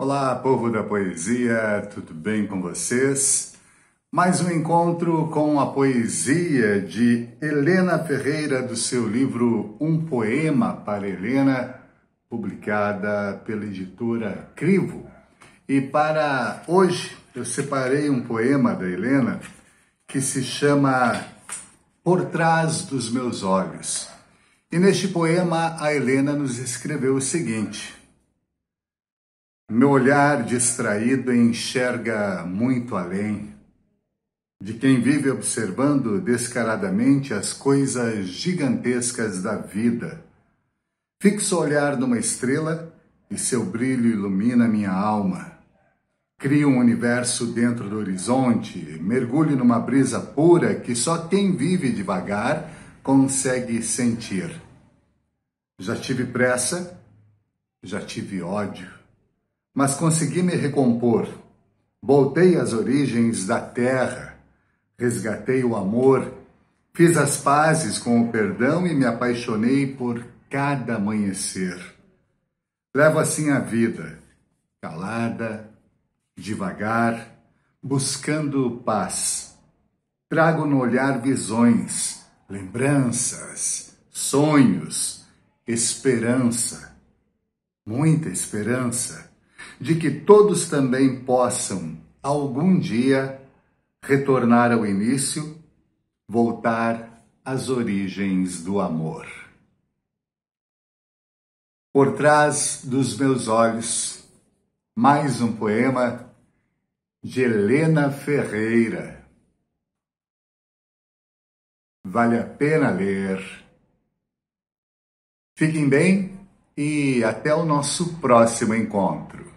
Olá, povo da poesia, tudo bem com vocês? Mais um encontro com a poesia de Helena Ferreira, do seu livro Um Poema para Helena, publicada pela editora Crivo. E para hoje eu separei um poema da Helena que se chama Por Trás dos Meus Olhos. E neste poema a Helena nos escreveu o seguinte. Meu olhar distraído enxerga muito além de quem vive observando descaradamente as coisas gigantescas da vida. Fixo o olhar numa estrela e seu brilho ilumina minha alma. Crio um universo dentro do horizonte, mergulho numa brisa pura que só quem vive devagar consegue sentir. Já tive pressa, já tive ódio mas consegui me recompor. Voltei às origens da terra, resgatei o amor, fiz as pazes com o perdão e me apaixonei por cada amanhecer. Levo assim a vida, calada, devagar, buscando paz. Trago no olhar visões, lembranças, sonhos, esperança, muita esperança de que todos também possam, algum dia, retornar ao início, voltar às origens do amor. Por trás dos meus olhos, mais um poema de Helena Ferreira. Vale a pena ler. Fiquem bem e até o nosso próximo encontro.